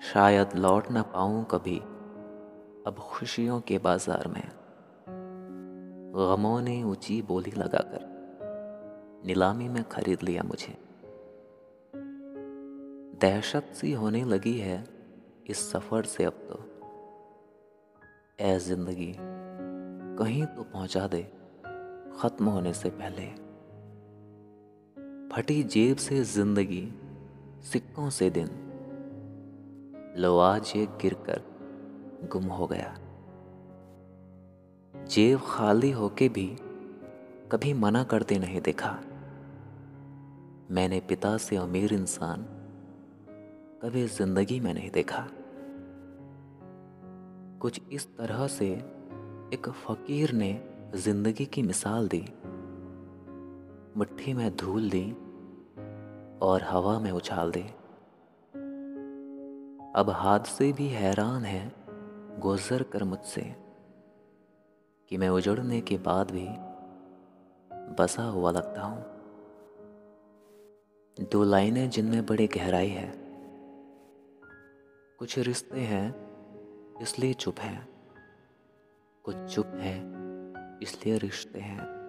شاید لوٹ نہ پاؤں کبھی اب خوشیوں کے بازار میں۔ غموں نے اونچی بولی لگا کر نیلامی میں خرید لیا مجھے۔ دہشت سی ہونے لگی ہے اس سفر سے اب تو۔ اے زندگی، کہیں تو پہنچا دے ختم ہونے سے پہلے۔ پھٹی جیب سے زندگی، سکوں سے دن۔ لو آج یہ گر کر گم ہو گیا۔ جیب خالی ہو کے بھی کبھی منع کرتے نہیں دیکھا۔ میں نے پتا سے امیر انسان کبھی زندگی میں نہیں دیکھا۔ کچھ اس طرح سے ایک فقیر نے زندگی کی مثال دی۔ مٹھی میں دھول دی اور ہوا میں اچھال دی۔ اب ہاتھ سے بھی حیران ہے گزر کر مجھ سے کہ میں اجڑنے کے بعد بھی بسا ہوا لگتا ہوں۔ دو لائنیں جن میں بڑی گہرائی ہے کچھ رشتے ہیں، اس لیے چپ ہیں۔ کچھ چپ ہے اس لیے رشتے ہیں۔